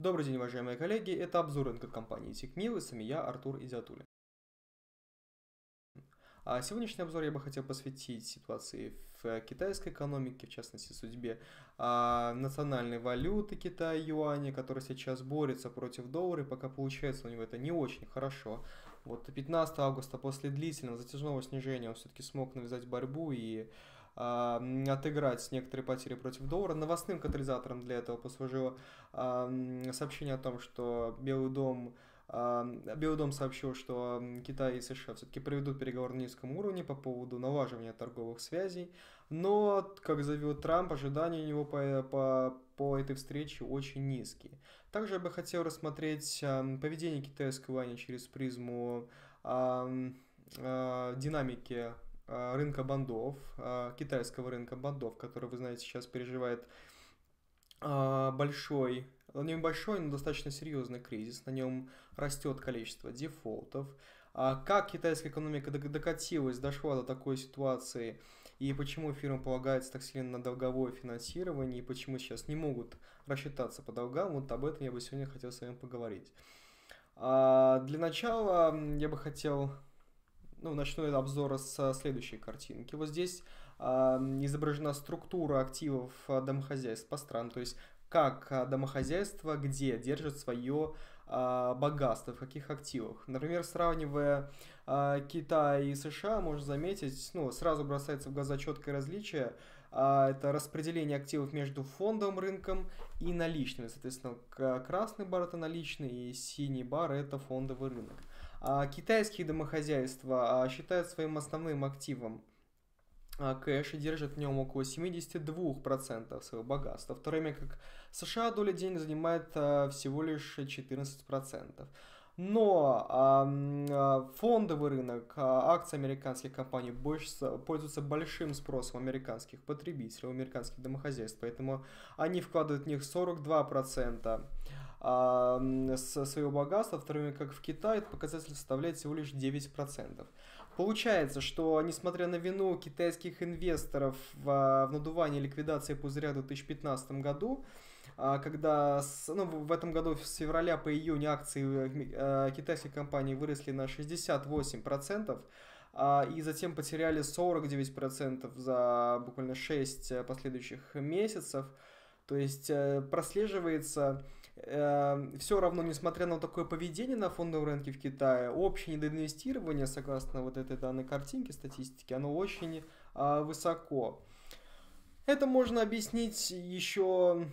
Добрый день, уважаемые коллеги. Это обзор рынка компании TechMill и с вами я, Артур Изиатулин. А сегодняшний обзор я бы хотел посвятить ситуации в китайской экономике, в частности, судьбе а, национальной валюты Китая юаня, которая сейчас борется против доллара, и пока получается у него это не очень хорошо. Вот 15 августа после длительного затяжного снижения он все-таки смог навязать борьбу и отыграть некоторые потери против доллара. Новостным катализатором для этого послужило сообщение о том, что Белый дом Белый дом сообщил, что Китай и США все-таки проведут переговоры на низком уровне по поводу налаживания торговых связей, но, как заявил Трамп, ожидания у него по, по, по этой встрече очень низкие. Также я бы хотел рассмотреть поведение китайской юаня через призму динамики а, рынка бандов, а, китайского рынка бандов, который, вы знаете, сейчас переживает а, большой, небольшой, но достаточно серьезный кризис. На нем растет количество дефолтов. Как китайская экономика докатилась, дошла до такой ситуации, и почему фирмам полагается так сильно на долговое финансирование, и почему сейчас не могут рассчитаться по долгам, вот об этом я бы сегодня хотел с вами поговорить. Для начала я бы хотел ну, начну этот обзор с следующей картинки. Вот здесь э, изображена структура активов а, домохозяйств по странам, то есть как а, домохозяйство где держит свое э, богатство, в каких активах. Например, сравнивая э, Китай и США, можно заметить, ну, сразу бросается в глаза четкое различие, это распределение активов между фондовым рынком и наличными. Соответственно, красный бар это наличный, и синий бар это фондовый рынок. А китайские домохозяйства а, считают своим основным активом а, кэш и держат в нем около 72% своего богатства, в то время как США доля денег занимает всего лишь 14%. Но фондовый рынок акций американских компаний больше пользуется большим спросом американских потребителей, американских домохозяйств, поэтому они вкладывают в них 42% со своего богатства, в то время как в Китае этот показатель составляет всего лишь 9%. Получается, что несмотря на вину китайских инвесторов в, в надувании ликвидации пузыря в 2015 году, а, когда ну, в этом году с февраля по июнь акции э, китайских компаний выросли на 68%, а, и затем потеряли 49% за буквально 6 последующих месяцев. То есть э, прослеживается все равно, несмотря на такое поведение на фондовом рынке в Китае, общее недоинвестирование, согласно вот этой данной картинке статистики, оно очень э, высоко. Это можно объяснить еще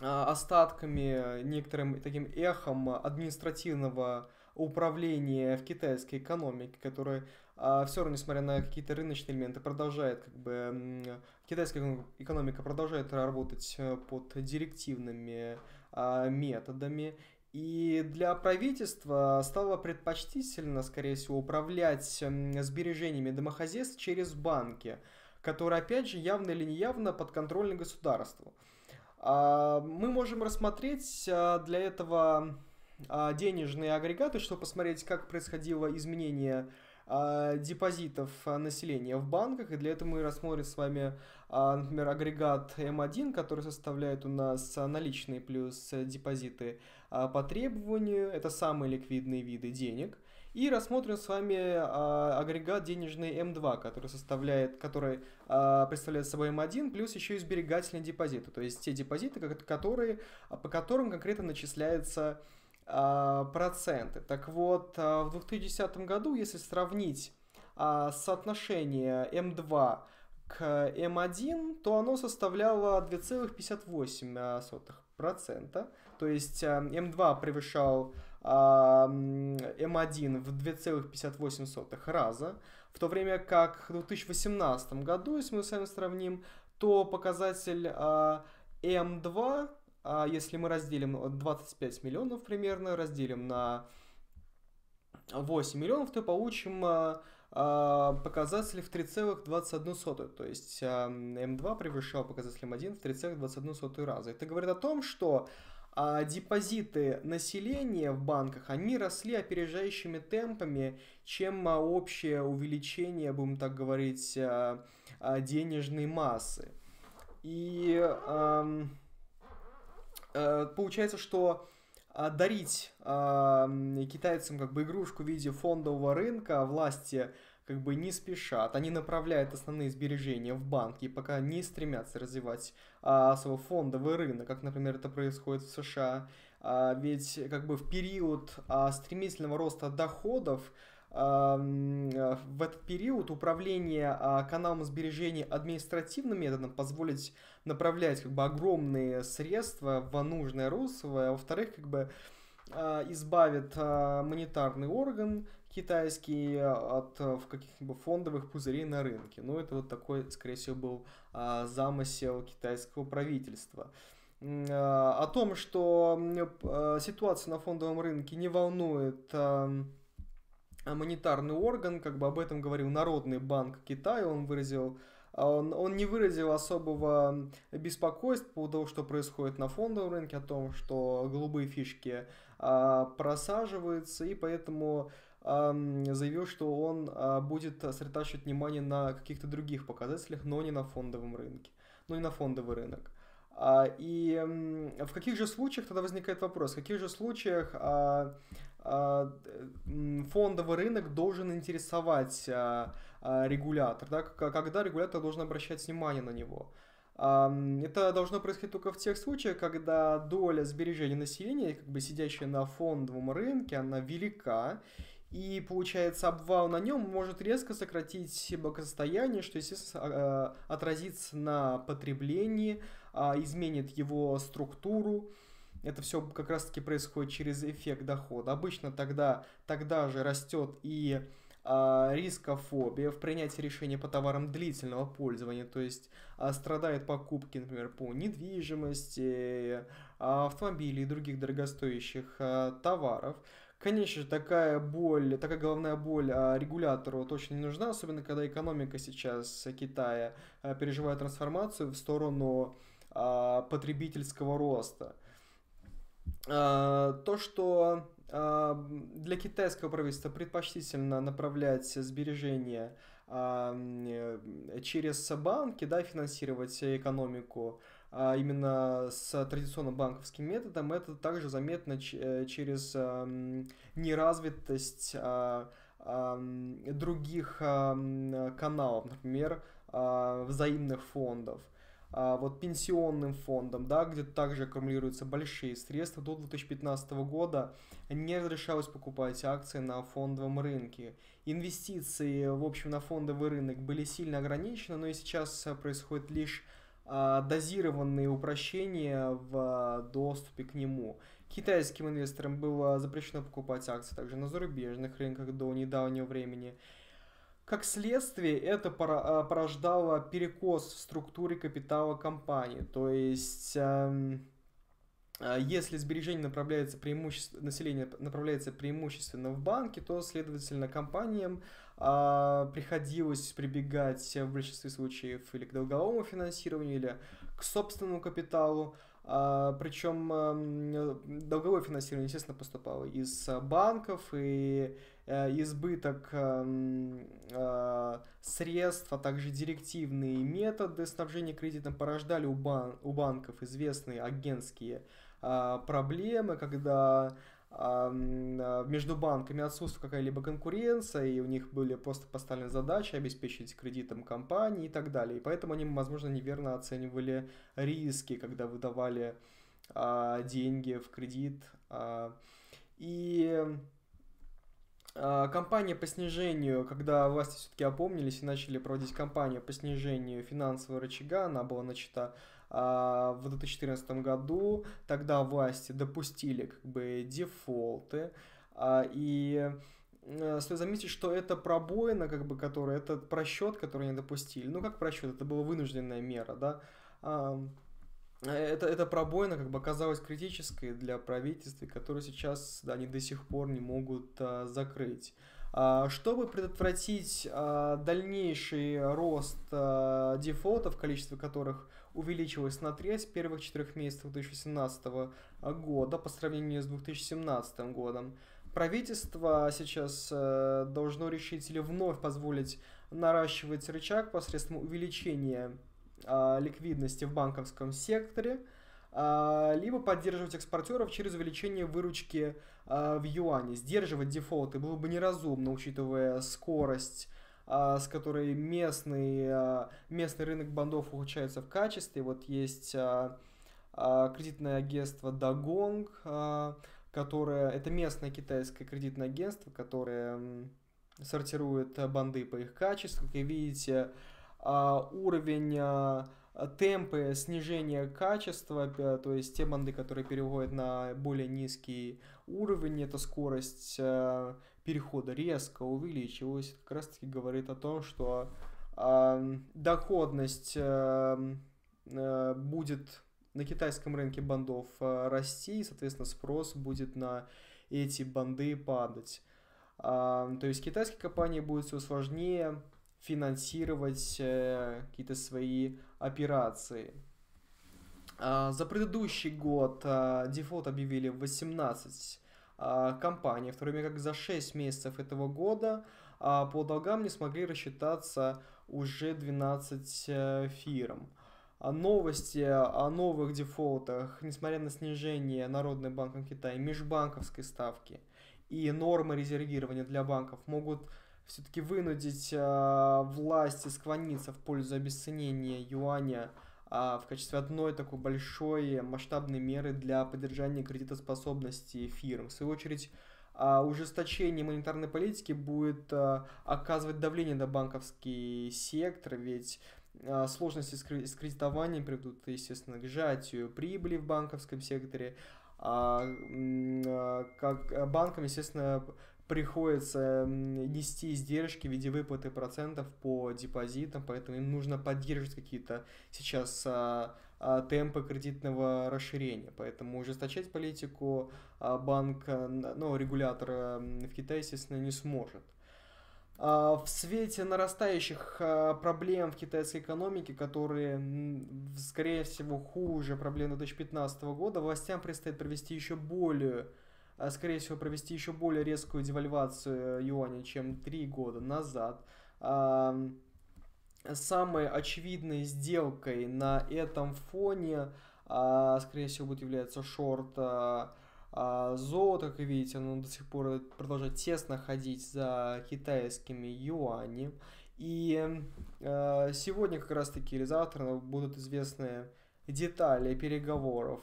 остатками, некоторым таким эхом административного управления в китайской экономике, которое а, все равно, несмотря на какие-то рыночные элементы, продолжает как бы китайская экономика продолжает работать э, под директивными а, методами. И для правительства стало предпочтительно, скорее всего, управлять сбережениями домохозяйств через банки, которые, опять же, явно или неявно подконтрольны государству. А, мы можем рассмотреть а, для этого денежные агрегаты, чтобы посмотреть, как происходило изменение депозитов населения в банках, и для этого мы рассмотрим с вами а, например, агрегат М1, который составляет у нас наличные плюс депозиты а, по требованию, это самые ликвидные виды денег. И рассмотрим с вами а, агрегат денежный М2, который составляет, который представляет собой М1, плюс еще и сберегательные депозиты, то есть те депозиты, которые, по которым конкретно начисляются проценты. Так вот, в 2010 году, если сравнить соотношение М2 к М1, то оно составляло 2,58%. То есть э, М2 превышал М1 в 2,58 раза, в то время как в 2018 году, если мы с вами сравним, то показатель э, М2, э, если мы разделим 25 миллионов примерно, разделим на 8 миллионов, то получим а, показатели в 3,21, то есть М2 превышал показатель М1 в 3,21 раза. Это говорит о том, что а депозиты населения в банках, они росли опережающими темпами, чем а, общее увеличение, будем так говорить, а, денежной массы. И э, получается, что а, дарить китайцам как бы игрушку в виде фондового рынка власти как бы не спешат. Они направляют основные сбережения в банки пока не стремятся развивать а, свой фондовый рынок, как, например, это происходит в США. А, ведь как бы в период а, стремительного роста доходов в этот период управление а, каналом сбережений административным методом позволить направлять как бы огромные средства в нужное русло, а во-вторых, как бы а, избавит а, монетарный орган китайский от каких-либо фондовых пузырей на рынке. Ну, это вот такой, скорее всего, был замысел китайского правительства. О том, что ситуация на фондовом рынке не волнует монетарный орган, как бы об этом говорил Народный банк Китая, он выразил а, он, он не выразил особого беспокойства по поводу того, что происходит на фондовом рынке, о том, что голубые фишки а, просаживаются, и поэтому а, заявил, что он а, будет сосредотачивать внимание на каких-то других показателях, но не на фондовом рынке, но не на фондовый рынок. А, и в каких же случаях тогда возникает вопрос, в каких же случаях а, фондовый рынок должен интересовать а, а, регулятор, да, когда регулятор должен обращать внимание на него. Это должно происходить только в тех случаях, когда доля сбережений населения, как бы сидящая на фондовом рынке, она велика, и получается обвал на нем может резко сократить благосостояние, что, естественно, отразится на потреблении, изменит его структуру, это все как раз-таки происходит через эффект дохода. Обычно тогда, тогда же растет и а, рискофобия в принятии решения по товарам длительного пользования, то есть а, страдают покупки, например, по недвижимости, а, автомобилей и других дорогостоящих товаров. Конечно же, такая боль, такая головная боль регулятору точно не нужна, особенно когда экономика сейчас Китая переживает трансформацию в сторону потребительского роста. А, то, что а, для китайского правительства предпочтительно направлять сбережения а, через банки, да, финансировать экономику именно с традиционным банковским методом, это также заметно э, через неразвитость других каналов, например, взаимных фондов вот пенсионным фондом, да, где также аккумулируются большие средства, до 2015 года не разрешалось покупать акции на фондовом рынке. Инвестиции, в общем, на фондовый рынок были сильно ограничены, но и сейчас происходит лишь а, дозированные упрощения в а, доступе к нему. Китайским инвесторам было запрещено покупать акции также на зарубежных рынках до недавнего времени. Как следствие, это а, порождало перекос в структуре капитала компании. То есть, эм, а, если сбережение направляется преимущественно, население направляется преимущественно в банки, то, следовательно, компаниям а, приходилось прибегать в большинстве случаев или к долговому финансированию, или к собственному капиталу. Причем а, долговое финансирование, естественно, поступало из банков, и избыток эм, э, средств, а также директивные методы снабжения кредитом порождали у, бан у банков известные агентские э, проблемы, когда между банками отсутствует какая-либо конкуренция, и у них были просто поставлены задачи обеспечить кредитом компании и так далее. И поэтому они, возможно, неверно оценивали риски, когда выдавали а, деньги в кредит. А, и а, кампания по снижению, когда власти все-таки опомнились и начали проводить кампанию по снижению финансового рычага, она была начата а, в 2014 году, тогда власти допустили как бы дефолты, а, и стоит заметить, что это пробоина, как бы, которая, это просчет, который они допустили. Ну, как просчет, это была вынужденная мера, да. Это, это пробоина как бы оказалась критической для правительства, которую сейчас да, они до сих пор не могут а, закрыть. А, чтобы предотвратить а, дальнейший рост а, дефолтов, количество которых увеличилось на треть в первых четырех месяцев 2018 года по сравнению с 2017 годом, правительство сейчас э, должно решить или вновь позволить наращивать рычаг посредством увеличения а, ликвидности в банковском секторе, либо поддерживать экспортеров через увеличение выручки в юане. Сдерживать дефолты было бы неразумно, учитывая скорость с которой местный, местный рынок бандов улучшается в качестве. Вот есть кредитное агентство Dagong, которое это местное китайское кредитное агентство, которое сортирует банды по их качеству. Как видите, уровень темпы снижения качества, то есть те банды, которые переходят на более низкий уровень, эта скорость э, перехода резко увеличилась. Как раз таки говорит о том, что доходность будет на китайском рынке бандов расти, и, соответственно, спрос будет на эти банды падать. То есть китайские компании будет все сложнее финансировать э, какие-то свои операции. А, за предыдущий год а, дефолт объявили 18 а, компаний, в то время как за 6 месяцев этого года по долгам не смогли рассчитаться уже 12 э, фирм. Новости о новых дефолтах, несмотря на снижение Народным банком Китая межбанковской ставки и нормы резервирования для банков, могут все-таки вынудить э, власти склониться в пользу обесценения юаня э, в качестве одной такой большой масштабной меры для поддержания кредитоспособности фирм. В свою очередь, э, ужесточение монетарной политики будет э, оказывать давление на банковский сектор, ведь сложности с кредитованием приведут, естественно, к сжатию прибыли в банковском секторе, а, как банкам, естественно, приходится нести издержки в виде выплаты процентов по депозитам, поэтому им нужно поддерживать какие-то сейчас а, а, темпы кредитного расширения. Поэтому ужесточать политику а, банк, ну, регулятор в Китае, естественно, не сможет. А, в свете нарастающих а, проблем в китайской экономике, которые, скорее всего, хуже проблем 2015 года, властям предстоит провести еще более а, скорее всего, провести еще более резкую девальвацию юаня, чем три года назад. Самой очевидной сделкой на этом фоне, а, скорее всего, будет являться шорт а, золота, как вы видите, оно до сих пор продолжает тесно ходить за китайскими юанями. И сегодня как раз таки или завтра будут известны детали переговоров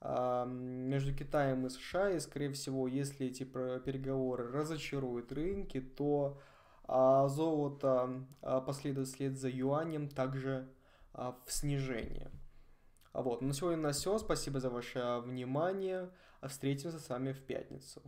между Китаем и США, и, скорее всего, если эти переговоры разочаруют рынки, то а, золото а, последует вслед за юанем также а, в снижение. Вот, на сегодня у нас все. Спасибо за ваше внимание. Встретимся с вами в пятницу.